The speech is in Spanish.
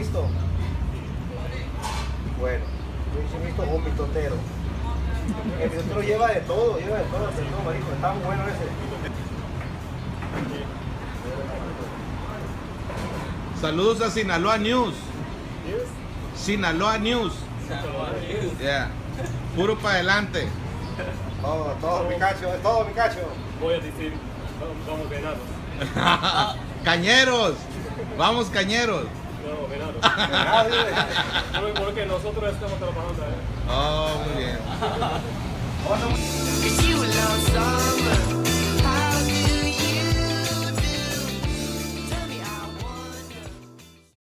mixto. Bueno, yo hice mixto o mixtotero. El mixtotero lleva de todo, lleva de todo, de todo, marico. Está muy bueno ese. Saludos a Sinaloa News. Sinaloa News. Yeah. Puro para adelante. Todo, todo, mi cacho, todo, mi cacho. Voy a decir, vamos venados. Cañeros. Vamos, cañeros. No. Ah, dile. Porque- Porque nosotros estamos trabajando ahí. Oh, muy bien.